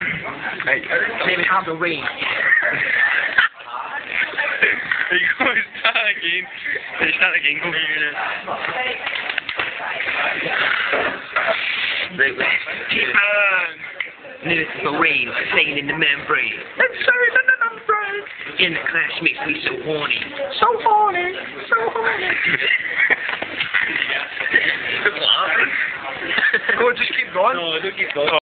Hey, Let have the rain. Hey, come on, start again. Hey, start again, Keep on. Look, the rain staying in the membrane. Inside in the membrane. In the clash makes me so horny. So horny, so horny. what? Go on, just keep going. No, don't keep going.